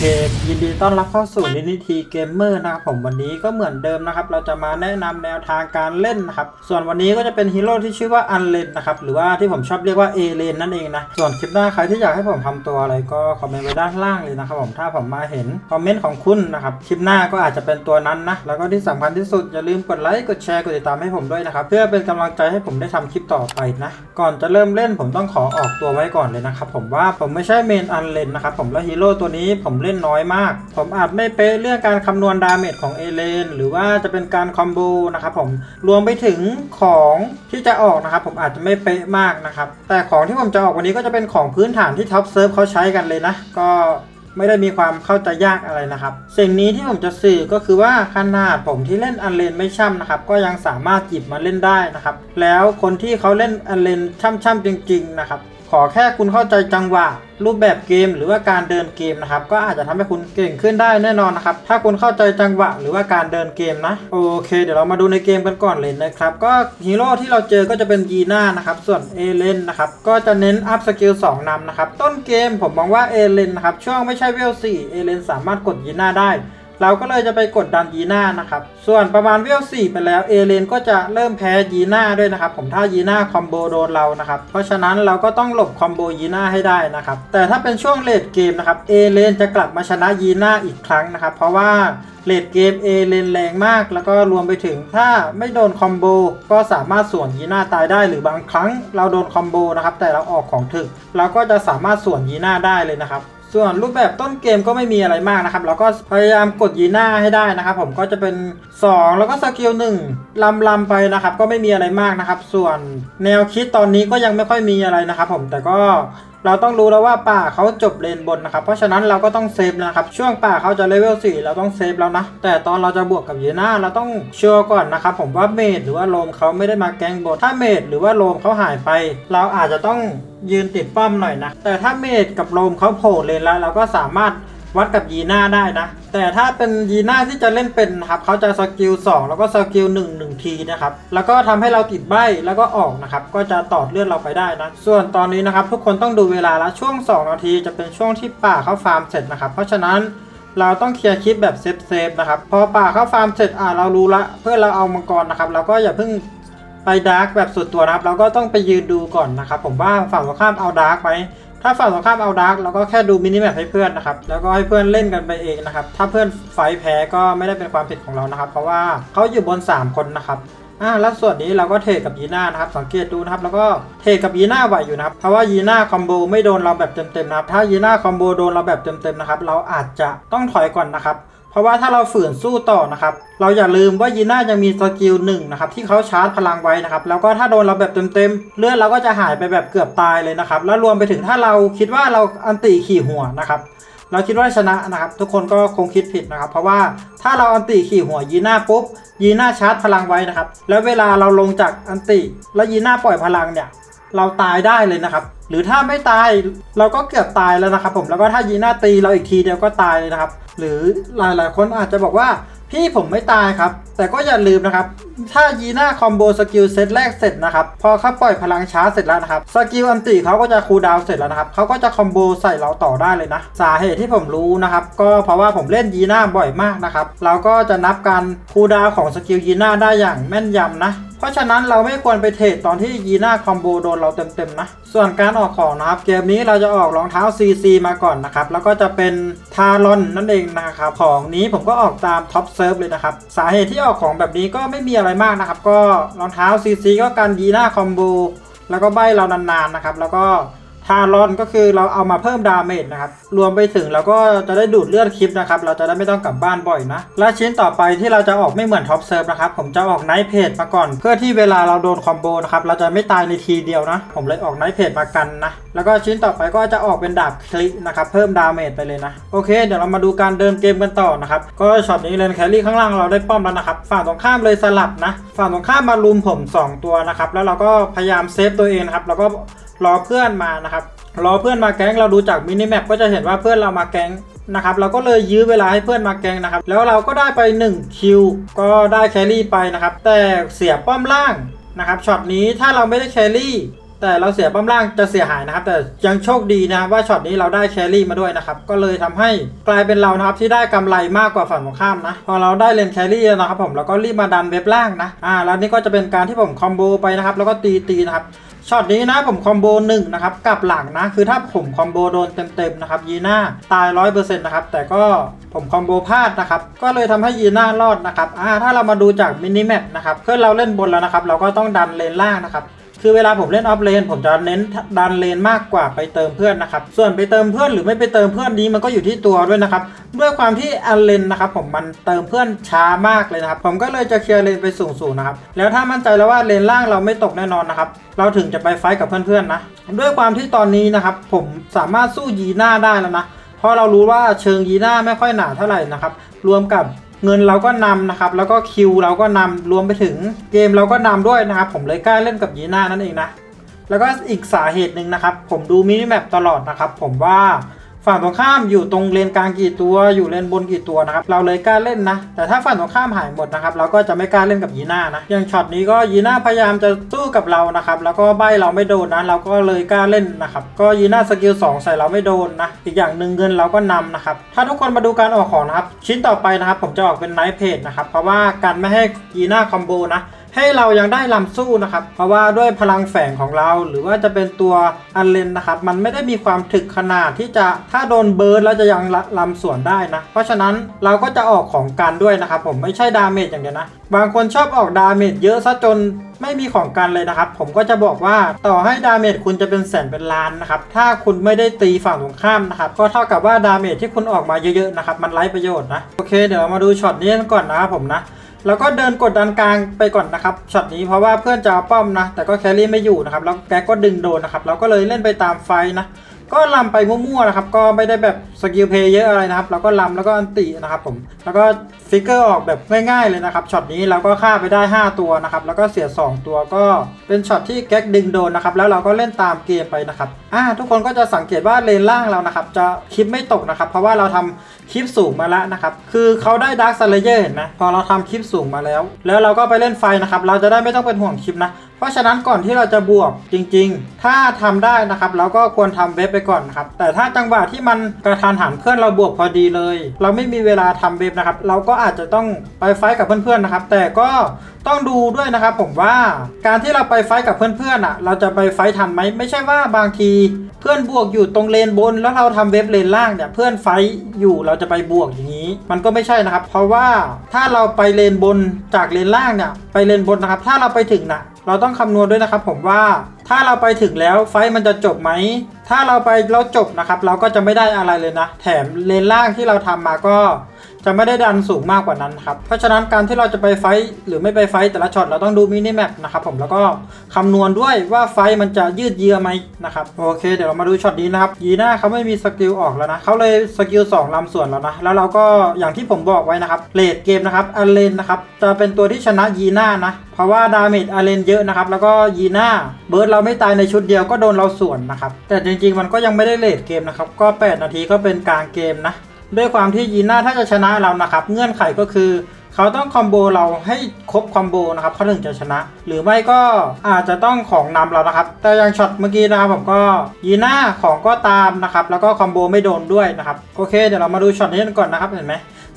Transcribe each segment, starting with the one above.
เคยินดีต้อนรับเข้าสู่นินิทีเกมเมอร์นะครับผมวันนี้ก็เหมือนเดิมนะครับ เราจะมาแนะนำแนวทางการเล่นนะครับ ส่วนวันนี้ก็จะเป็นฮีโร่ที่ชื่อว่าอัลเลนนะครับ หรือว่าที่ผมชอบเรียกว่าเอเลนนั่นเองนะ ส่วนคลิปหน้าใครที่อยากให้ผมทำตัวอะไรก็คอมเมนต์ไว้ด้านล่างเลยนะครับผมถ้าผมมาเห็นคอมเมนต์ของคุณนะครับ คลิปหน้าก็อาจจะเป็นตัวนั้นนะ แล้วก็ที่สำคัญที่สุดอย่าลืมกดไลค์กดแชร์กดติดตามให้ผมด้วยนะครับเพื่อเป็นกำลังใจให้ผมได้ทำคลิปต่อไปนะ ก่อนจะเริ่มเล่นผมต้องขอออกตัวไว้ก่อนเลยนะครับผมว่าผมไม่ใช่ main อัลเลนนะครับผมและฮีโร่ตัวนี้ผมเล่นน้อยมาก ผมอาจไม่เป๊ะเรื่องการคำนวณ damage ของเอเลนหรือว่าจะเป็นการ comboนะครับผมรวมไปถึงของที่จะออกนะครับผมอาจจะไม่เป๊ะมากนะครับ แต่ของที่ผมจะออกวันนี้ก็จะเป็นของพื้นฐานที่ top serve เขาใช้กันเลยนะก็ไม่ได้มีความเข้าใจยากอะไรนะครับ สิ่งนี้ที่ผมจะสื่อก็คือว่าขนาดผมที่เล่นอัลเลนไม่ช่ำนะครับ ก็ยังสามารถหยิบมาเล่นได้นะครับ แล้วคนที่เขาเล่นอัลเลนช่ำๆจริง ๆ นะครับ ขอแค่คุณเข้าใจจังหวะ รูปแบบเกมหรือว่าการเดินเกมนะครับ ก็อาจจะทำให้คุณเก่งขึ้นได้แน่นอนนะครับ ถ้าคุณเข้าใจจังหวะหรือว่าการเดินเกมนะ โอเค เดี๋ยวเรามาดูในเกมกันก่อนเลยนะครับ ก็ฮีโร่ที่เราเจอก็จะเป็นยีน่านะครับ ส่วนเอเลนนะครับ ก็จะเน้นอัพ skill 2นำนะครับ ต้นเกมผมมองว่าเอเลนนะครับ ช่วงไม่ใช่เวล4เอเลนสามารถกดยีน่าได้ เราก็เลยจะไปกดดันยีน่านะครับ ส่วนประมาณเวล4ไปแล้วเอเลนก็จะเริ่มแพ้ยีน่าด้วยนะครับ ผมถ้ายีน่า combo โดนเรานะครับ เพราะฉะนั้นเราก็ต้องหลบ combo ยีน่าให้ได้นะครับ แต่ถ้าเป็นช่วง late game นะครับเอเลนจะกลับมาชนะยีน่าอีกครั้งนะครับ เพราะว่าlate เกมอัลเลนแรงมาก แล้วก็รวมไปถึงถ้าไม่โดนคอมโบก็สามารถสวนยีน่าตายได้หรือบางครั้งเราโดนคอมโบนะครับแต่เราออกของถึกเราก็จะสามารถสวนยีน่าได้เลยนะครับ ส่วนรูปแบบต้นเกมก็ไม่มีอะไรมากนะครับ เราก็พยายามกดยีน่าให้ได้นะครับ ผมก็จะเป็น 2 แล้วก็สกิล1รำรำไปนะครับ ก็ไม่มีอะไรมากนะครับ ส่วนแนวคิดตอนนี้ก็ยังไม่ค่อยมีอะไรนะครับ ผมแต่ก็ เราต้องรู้แล้วว่าป่าเขาจบเลนบนนะครับ เพราะฉะนั้นเราก็ต้องเซฟนะครับ ช่วงป่าเขาจะเลเวล4เราต้องเซฟแล้วนะ แต่ตอนเราจะบวกกับยีน่าเราต้องเช็กก่อนนะครับผมว่า mid หรือว่า roam เขาไม่ได้มา gank บน ถ้า mid หรือว่า roam เขาหายไป เราอาจจะต้องยืนติดป้อมหน่อยนะ แต่ถ้า mid กับ roam เขาโผล่เลนแล้ว เราก็สามารถ วัดกับยีน่าได้นะ แต่ถ้าเป็นยีน่าที่จะเล่นเป็นครับเขาจะสกิล2แล้วก็สกิล1 1ทีนะครับ แล้วก็ทำให้เราติดใบ้แล้วก็ออกนะครับ ก็จะต่อเลือดเราไปได้นะ ส่วนตอนนี้นะครับทุกคนต้องดูเวลาละช่วง 2 นาทีจะเป็นช่วงที่ป่าเขาฟาร์มเสร็จนะครับ เพราะฉะนั้นเราต้อง clear creep แบบ safe safe นะครับ พอป่าเขาฟาร์มเสร็จอ่าเรารู้ละ เพื่อนเราเอามังกรนะครับ เราก็อย่าเพิ่งไป dark แบบสุดตัวนะครับ เราก็ต้องไปยืนดูก่อนนะครับ ผมว่าฝั่งตรงข้ามเอา dark ไหม ถ้าฝั่งตรงข้ามเอา dark เราก็แค่ดู minimap ให้เพื่อนนะครับ แล้วก็ให้เพื่อนเล่นกันไปเองนะครับ ถ้าเพื่อน fight แพ้ก็ไม่ได้เป็นความผิดของเรานะครับ เพราะว่าเขาอยู่บน 3 คนนะครับอ่าแล้วส่วนนี้เราก็เทกับยีน่านะครับ สังเกตดูนะครับ แล้วก็เทกับยีน่าไหวอยู่นะครับ เพราะว่ายีน่าคอมโบไม่โดนเราแบบเต็มๆนะครับ ถ้ายีน่าคอมโบโดนเราแบบเต็มๆนะครับ เราอาจจะต้องถอยก่อนนะครับ เพราะว่าถ้าเราฝืนสู้ต่อนะครับ เราอย่าลืมว่ายีน่ายังมีสกิลหนึ่งนะครับที่เขาชาร์จพลังไว้นะครับ แล้วก็ถ้าโดนเราแบบเต็มๆเลือดเราก็จะหายไปแบบเกือบตายเลยนะครับ แล้วรวมไปถึงถ้าเราคิดว่าเรา ulti ขี่หัวนะครับเราคิดว่าชนะนะครับ ทุกคนก็คงคิดผิดนะครับ เพราะว่าถ้าเรา ulti ขี่หัวยีน่าปุ๊บยีน่าชาร์จพลังไว้นะครับ แล้วเวลาเราลงจาก ulti แล้วยีน่าปล่อยพลังเนี่ย เราตายได้เลยนะครับ หรือถ้าไม่ตายเราก็เกือบตายแล้วนะครับ ผมแล้วก็ถ้ายีน่าตีเราอีกทีเดียวก็ตายเลยนะครับ หรือหลายๆ คนอาจจะบอกว่าพี่ผมไม่ตายครับ แต่ก็อย่าลืมนะครับ ถ้ายีน่าคอมโบสกิลเซตแรกเสร็จนะครับ พอเขาปล่อยพลังชาร์จเสร็จแล้วนะครับ สกิล ulti เขาก็จะ cooldown เสร็จแล้วนะครับ เขาก็จะคอมโบใส่เราต่อได้เลยนะ สาเหตุที่ผมรู้นะครับ ก็เพราะว่าผมเล่นยีน่าบ่อยมากนะครับ เราก็จะนับการ cooldown ของสกิลยีน่าได้อย่างแม่นยำนะ เพราะฉะนั้นเราไม่ควรไป trade ตอนที่ยีน่าคอมโบโดนเราเต็มๆนะ ส่วนการออกของนะครับ เกมนี้เราจะออกรองเท้า CC มาก่อนนะครับ แล้วก็จะเป็นทารอนนั่นเองนะครับ ของนี้ผมก็ออกตาม top serv เลยนะครับ สาเหตุที่ออกของแบบนี้ก็ไม่มีอะไรมากนะครับ ก็รองเท้า CC ก็กันยีน่าคอมโบแล้วก็ใบ้เรานานๆนะครับ แล้วก็ ทารอนก็คือเราเอามาเพิ่ม damage นะครับ รวมไปถึงเราก็จะได้ดูดเลือด creep นะครับ เราจะได้ไม่ต้องกลับบ้านบ่อยนะ และชิ้นต่อไปที่เราจะออกไม่เหมือน top serv นะครับ ผมจะออกไนท์เพจมาก่อน เพื่อที่เวลาเราโดนคอมโบนะครับ เราจะไม่ตายในทีเดียวนะ ผมเลยออกไนท์เพจมากันนะ แล้วก็ชิ้นต่อไปก็จะออกเป็นดาบ crit นะครับ เพิ่ม damage ไปเลยนะ โอเค เดี๋ยวเรามาดูการเดินเกมกันต่อนะครับ ก็ช็อตนี้เลน carry ข้างล่างเราได้ป้อมแล้วนะครับ ฝั่งตรงข้ามเลยสลับนะ ฝั่งตรงข้ามมารุมผมสองตัวนะครับ แล้วเราก็พยายามเซฟตัวเองนะครับ แล้วก็ รอเพื่อนมานะครับ รอเพื่อนมา gank เราดูจาก minimap ก็จะเห็นว่าเพื่อนเรามา gank นะครับเราก็เลยยื้อเวลาให้เพื่อนมา gank นะครับ แล้วเราก็ได้ไป1 kill ก็ได้ carry ไปนะครับ แต่เสียป้อมล่างนะครับช็อตนี้ถ้าเราไม่ได้ carry แต่เราเสียป้อมล่างจะเสียหายนะครับ แต่ยังโชคดีนะครับว่าช็อตนี้เราได้ carry มาด้วยนะครับ ก็เลยทำให้กลายเป็นเรานะครับที่ได้กำไรมากกว่าฝั่งตรงข้ามนะ พอเราได้เลน carry แล้วนะครับ ผมเราก็รีบมาดัน wave ล่างนะอ่าแล้วนี่ก็จะเป็นการที่ผมคอมโบไปนะครับ แล้วก็ตีตีนะครับ ช็อตนี้นะผมคอมโบหนึ่งนะครับกลับหลังนะ คือถ้าผมคอมโบโดนเต็มๆนะครับยีน่าตายร้อยเปอร์เซ็นต์นะครับแต่ก็ผมคอมโบพลาดนะครับก็เลยทำให้ยีน่ารอดนะครับอ่าถ้าเรามาดูจาก minimap นะครับเพื่อนเราเล่นบนแล้วนะครับ เราก็ต้องดันเลนล่างนะครับ คือเวลาผมเล่น offlane ผมจะเน้นดันเลนมากกว่าไปเติมเพื่อนนะครับ ส่วนไปเติมเพื่อนหรือไม่ไปเติมเพื่อนนี้มันก็อยู่ที่ตัวด้วยนะครับ ด้วยความที่อัลเลนนะครับผมมันเติมเพื่อนช้ามากเลยนะครับ ผมก็เลยจะ clear เลนไปสูงๆนะครับ แล้วถ้ามั่นใจแล้วว่าเลนล่างเราไม่ตกแน่นอนนะครับ เราถึงจะไป fight กับเพื่อนๆนะ ด้วยความที่ตอนนี้นะครับผมสามารถสู้ยีน่าได้แล้วนะ เพราะเรารู้ว่าซึ่งยีน่าไม่ค่อยหนาเท่าไหร่นะครับ รวมกับ เงินเราก็นำนะครับ แล้วก็ kill เราก็นำรวมไปถึงเกมเราก็นำด้วยนะครับ ผมเลยกล้าเล่นกับยีน่านั่นเองนะ แล้วก็อีกสาเหตุหนึ่งนะครับ ผมดู minimap ตลอดนะครับ ผมว่า ฝั่งตรงข้ามอยู่ตรงเลนกลางกี่ตัว อยู่เลนบนกี่ตัวนะครับ เราเลยกล้าเล่นนะ แต่ถ้าฝั่งตรงข้ามหายหมดนะครับ เราก็จะไม่กล้าเล่นกับยีน่านะ อย่างช็อตนี้ก็ยีน่าพยายามจะสู้กับเรานะครับ แล้วก็ใบ้เราไม่โดนนะ เราก็เลยกล้าเล่นนะครับ ก็ยีน่าสกิล2ใส่เราไม่โดนนะ อีกอย่างหนึ่งเงินเราก็นำนะครับ ถ้าทุกคนมาดูการออกของนะครับ ชิ้นต่อไปนะครับ ผมจะออกเป็นไนท์เพจนะครับ เพราะว่ากันไม่ให้ยีน่าคอมโบนะ ให้เรายังได้รำสู้นะครับ เพราะว่าด้วยพลังแฝงของเรา หรือว่าจะเป็นตัวอัลเลนนะครับ มันไม่ได้มีความถึกขนาดที่จะถ้าโดน burst แล้วจะยังรำสวนได้นะ เพราะฉะนั้นเราก็จะออกของกันด้วยนะครับผมไม่ใช่ damage อย่างเดียวนะ บางคนชอบออก damage เยอะซะจนไม่มีของกันเลยนะครับ ผมก็จะบอกว่าต่อให้ damage คุณจะเป็นแสนเป็นล้านนะครับ ถ้าคุณไม่ได้ตีฝั่งตรงข้ามนะครับ ก็เท่ากับว่า damage ที่คุณออกมาเยอะๆนะครับ มันไร้ประโยชน์นะ โอเค เดี๋ยวมาดูช็อตนี้กันก่อนนะครับผมนะ แล้วก็เดินกดดันกลางไปก่อนนะครับช็อตนี้เพราะว่าเพื่อนจะป้อมนะ แต่ก็ carry ไม่อยู่นะครับ แล้วแก๊กก็ดึงโดนนะครับ เราก็เลยเล่นไปตาม fight นะ ก็รำไปมั่วๆนะครับ ก็ไม่ได้แบบ skill play เยอะอะไรนะครับเราก็รำแล้วก็ ulti นะครับผม แล้วก็ flicker ออกแบบง่ายๆเลยนะครับ ช็อตนี้เราก็ฆ่าไปได้ 5 ตัวนะครับ แล้วก็เสีย 2 ตัวก็เป็นช็อตที่แก๊กดึงโดนนะครับ แล้วเราก็เล่นตามเกมไปนะครับ อ่า ทุกคนก็จะสังเกตว่าเลนล่างเรานะครับ จะ creep ไม่ตกนะครับ เพราะว่าเราทำ creep สูงมาแล้วนะครับ คือเขาได้ Dark Slayer เห็นไหมพอเราทำ creep สูงมาแล้ว แล้วเราก็ไปเล่น fight นะครับ เราจะได้ไม่ต้องเป็นห่วง creep นะ เพราะฉะนั้นก่อนที่เราจะบวกจริง ๆ ถ้าทำได้นะครับเราก็ควรทำ wave ไปก่อนนะครับ แต่ถ้าจังหวะที่มันกะทันหันเพื่อนเราบวกพอดีเลย เราไม่มีเวลาทำ wave นะครับ เราก็อาจจะต้องไป fight กับเพื่อนๆนะครับ แต่ก็ต้องดูด้วยนะครับผมว่าการที่เราไป fight กับเพื่อนๆอะ เราจะไป fight ทันไหมไม่ใช่ว่าบางทีเพื่อนบวกอยู่ตรงเลนบน แล้วเราทำ wave lane ล่างเนี่ยเพื่อน fight อยู่เราจะไปบวกอย่างนี้ มันก็ไม่ใช่นะครับ เพราะว่าถ้าเราไปเลนบนจากเลนล่างเนี่ยไปเลนบนนะครับ ถ้าเราไปถึงนะเราต้องคำนวณด้วยนะครับผมว่าถ้าเราไปถึงแล้ว fight มันจะจบไหม ถ้าเราไปแล้วจบนะครับ เราก็จะไม่ได้อะไรเลยนะ แถมเลนล่างที่เราทำมาก็ จะไม่ได้ดันสูงมากกว่านั้นครับ เพราะฉะนั้นการที่เราจะไปไฟหรือไม่ไปไฟแต่ละช็อตเราต้องดู minimap นะครับผมแล้วก็คำนวณด้วยว่า fight มันจะยืดเยื้อไหมนะครับโอเคเดี๋ยวเรามาดูช็อตนี้นะครับยีน่าเขาไม่มี skill ออกแล้วนะเขาเลย skill 2รำสวนแล้วนะแล้วเราก็อย่างที่ผมบอกไว้นะครับ late game นะครับอัลเลนนะครับจะเป็นตัวที่ชนะยีน่านะเพราะว่า damage อัลเลนเยอะนะครับแล้วก็ยีน่า burst เราไม่ตายในชุดเดียวก็โดนเราสวนนะครับแต่จริงๆมันก็ยังไม่ได้ late game นะครับก็ 8 นาทีก็เป็นกลางเกมนะ ด้วยความที่ยีน่าถ้าจะชนะเรานะครับ เงื่อนไขก็คือเขาต้อง combo เราให้ครบ combo นะครับเขาถึงจะชนะ หรือไม่ก็อาจจะต้องของนำเรานะครับ แต่อย่างช็อตเมื่อกี้นะครับผมก็ยีน่าของก็ตามนะครับ แล้วก็ combo ไม่โดนด้วยนะครับ โอเคเดี๋ยวเรามาดูช็อตนี้กันก่อนนะครับเห็นไหม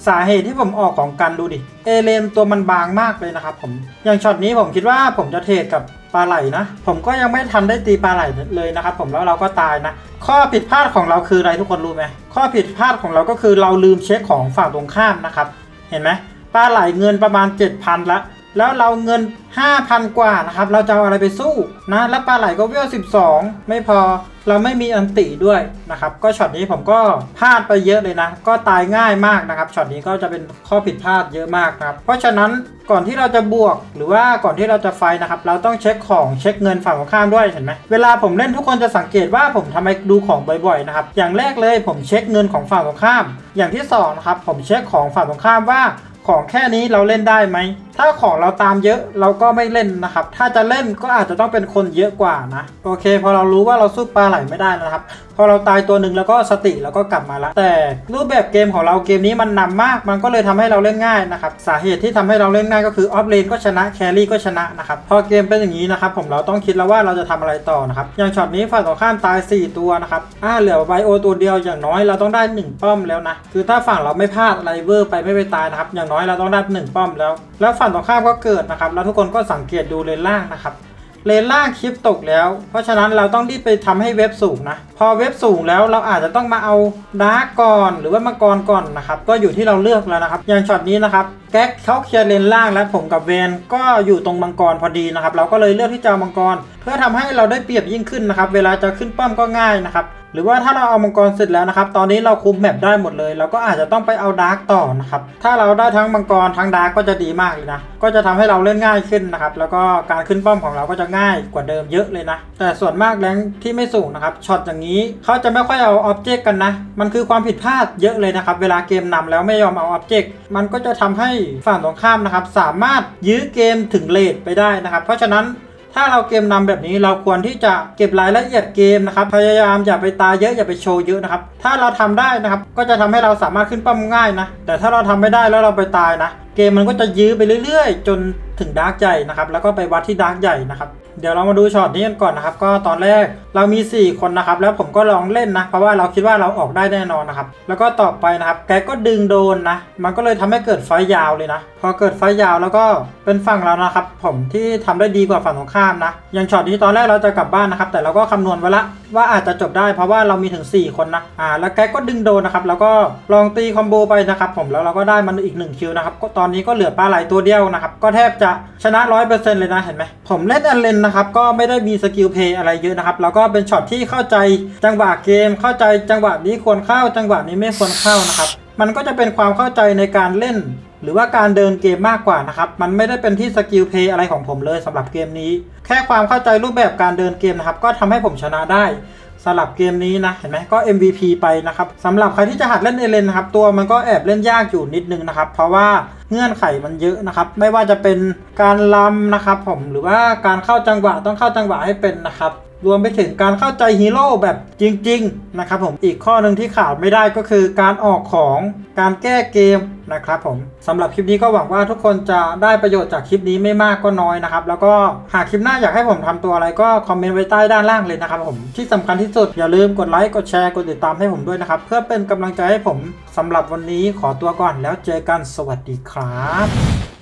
สาเหตุที่ผมออกของกันดูดิ อัลเลนตัวมันบางมากเลยนะครับผม อย่างช็อตนี้ผมคิดว่าผมจะ trade กับ ปลาไหลนะ ผมก็ยังไม่ทันได้ตีปลาไหลเลยนะครับผมแล้วเราก็ตายนะ ข้อผิดพลาดของเราคืออะไรทุกคนรู้ไหมข้อผิดพลาดของเราก็คือเราลืมเช็คของฝั่งตรงข้ามนะครับ เห็นไหมปลาไหลเงินประมาณ 7,000ละแล้วเราเงิน 5,000 กว่านะครับ เราจะเอาอะไรไปสู้นะ แล้วปลาไหลก็เวล 12 ไม่พอ เราไม่มี ulti ด้วยนะครับ ก็ช็อตนี้ผมก็พลาดไปเยอะเลยนะ ก็ตายง่ายมากนะครับช็อตนี้ก็จะเป็นข้อผิดพลาดเยอะมากนะครับ เพราะฉะนั้นก่อนที่เราจะบวกหรือว่าก่อนที่เราจะ fight นะครับ เราต้องเช็คของเช็คเงินฝั่งตรงข้ามด้วยเห็นไหมเวลาผมเล่นทุกคนจะสังเกตว่าผมทำไมดูของบ่อยๆนะครับ อย่างแรกเลยผมเช็คเงินของฝั่งตรงข้าม อย่างที่สองนะครับผมเช็คของฝั่งตรงข้ามว่าของแค่นี้เราเล่นได้ไหมถ้าของเราตามเยอะเราก็ไม่เล่นนะครับ ถ้าจะเล่นก็อาจจะต้องเป็นคนเยอะกว่านะ โอเค พอเรารู้ว่าเราสู้ปลาไหลไม่ได้นะครับ พอเราตายตัวหนึ่งแล้วก็สติแล้วก็กลับมาละแต่รูปแบบเกมของเราเกมนี้มันนำมาก มันก็เลยทำให้เราเล่นง่ายนะครับ สาเหตุที่ทำให้เราเล่นง่ายก็คือ off lane ก็ชนะ carry ก็ชนะนะครับ พอเกมเป็นอย่างนี้นะครับผมเราต้องคิดแล้วว่าเราจะทำอะไรต่อนะครับ อย่างช็อตนี้ฝ่ายตรงข้ามตาย 4 ตัวนะครับ อ่าเหลือไบโอตัวเดียวอย่างน้อยเราต้องได้ 1 ป้อมแล้วนะ คือถ้าฝั่งเราไม่พลาดไรเวอร์ไปไม่ไปตายนะครับ อย่างน้อยเราต้องได้ 1 ป้อมแล้ว แล้วฝั่งตรงข้ามก็เกิดนะครับ แล้วทุกคนก็สังเกตดูเลนล่างนะครับ เลนล่าง creep ตกแล้ว เพราะฉะนั้นเราต้องรีบไปทำให้ wave สูงนะ พอ wave สูงแล้วเราอาจจะต้องมาเอา dark ก่อน หรือว่ามังกรก่อนนะครับ ก็อยู่ที่เราเลือกแล้วนะครับ อย่างช็อตนี้นะครับ แก๊กเขาเคลียร์เลนล่างแล้วผมกับเวนก็อยู่ตรงมังกรพอดีนะครับ เราก็เลยเลือกที่จะมังกร เพื่อทำให้เราได้เปรียบยิ่งขึ้นนะครับ เวลาจะขึ้นป้อมก็ง่ายนะครับ หรือว่าถ้าเราเอามังกรเสร็จแล้วนะครับ ตอนนี้เราคุม map ได้หมดเลย เราก็อาจจะต้องไปเอา dark ต่อนะครับ ถ้าเราได้ทั้งมังกรทั้ง dark ก็จะดีมากเลยนะ ก็จะทำให้เราเล่นง่ายขึ้นนะครับ แล้วก็การขึ้นป้อมของเราก็จะง่ายกว่าเดิมเยอะเลยนะ แต่ส่วนมากแรงที่ไม่สูงนะครับ ช็อตอย่างนี้เขาจะไม่ค่อยเอาออบเจกต์กันนะ มันคือความผิดพลาดเยอะเลยนะครับ เวลาเกมนำแล้วไม่ยอมเอาออบเจกต์ มันก็จะทำให้ฝั่งตรงข้ามนะครับสามารถยื้อเกมถึงเลทไปได้นะครับ เพราะฉะนั้นถ้าเราเกมนำแบบนี้เราควรที่จะเก็บรายละเอียดเกมนะครับ พยายามอย่าไปตายเยอะอย่าไปโชว์เยอะนะครับ ถ้าเราทำได้นะครับ ก็จะทำให้เราสามารถขึ้นป้อมง่ายนะ แต่ถ้าเราทำไม่ได้แล้วเราไปตายนะ เกมมันก็จะยื้อไปเรื่อย ๆ จนถึง dark ใหญ่นะครับ แล้วก็ไปวัดที่ dark ใหญ่นะครับ เดี๋ยวเรามาดูช็อตนี้กันก่อนนะครับ ก็ตอนแรกเรามี 4 คนนะครับ แล้วผมก็ลองเล่นนะ เพราะว่าเราคิดว่าเราออกได้แน่นอนนะครับ แล้วก็ต่อไปนะครับ แก๊กก็ดึงโดนนะ มันก็เลยทำให้เกิด fight ยาวเลยนะ พอเกิด fight ยาวแล้วก็เป็นฝั่งเรานะครับ ผมที่ทำได้ดีกว่าฝั่งตรงข้ามนะ อย่างช็อตนี้ตอนแรกเราจะกลับบ้านนะครับ แต่เราก็คำนวณไว้ละว่าอาจจะจบได้เพราะว่าเรามีถึง 4 คนนะ อ่า แล้วแก๊กก็ดึงโดนนะครับ แล้วก็ลองตี combo ไปนะครับผม แล้วเราก็ได้มันอีก1 kill นะครับ ก็ตอนนี้ก็เหลือปลาไหลตัวเดียวนะครับ ก็แทบจะชนะ 100%เลยนะ เห็นไหมผมเล่นอัลเลนนะครับก็ไม่ได้มี skill play อะไรเยอะนะครับแล้วก็เป็นช็อตที่เข้าใจจังหวะเกม เข้าใจจังหวะนี้ควรเข้า จังหวะนี้ไม่ควรเข้านะครับ มันก็จะเป็นความเข้าใจในการเล่น หรือว่าการเดินเกมมากกว่านะครับ มันไม่ได้เป็นที่ skill play อะไรของผมเลยสำหรับเกมนี้ แค่ความเข้าใจรูปแบบการเดินเกมนะครับ ก็ทำให้ผมชนะได้ สำหรับเกมนี้นะเห็นไหมก็ MVP ไปนะครับสำหรับใครที่จะหัดเล่นเอเลนนะครับตัวมันก็แอบเล่นยากอยู่นิดนึงนะครับ เพราะว่าเงื่อนไขมันเยอะนะครับ ไม่ว่าจะเป็นการลำนะครับผมหรือว่าการเข้าจังหวะต้องเข้าจังหวะให้เป็นนะครับ รวมไปถึงการเข้าใจฮีโร่แบบจริง ๆ นะครับผมอีกข้อหนึ่งที่ขาดไม่ได้ก็คือการออกของการแก้เกมนะครับผมสำหรับคลิปนี้ก็หวังว่าทุกคนจะได้ประโยชน์จากคลิปนี้ไม่มากก็น้อยนะครับ แล้วก็หากคลิปหน้าอยากให้ผมทำตัวอะไรก็คอมเมนต์ไว้ใต้ด้านล่างเลยนะครับผมที่สำคัญที่สุดอย่าลืมกดไลค์กดแชร์กดติดตามให้ผมด้วยนะครับ เพื่อเป็นกำลังใจให้ผมสำหรับวันนี้ขอตัวก่อนแล้วเจอกันสวัสดีครับ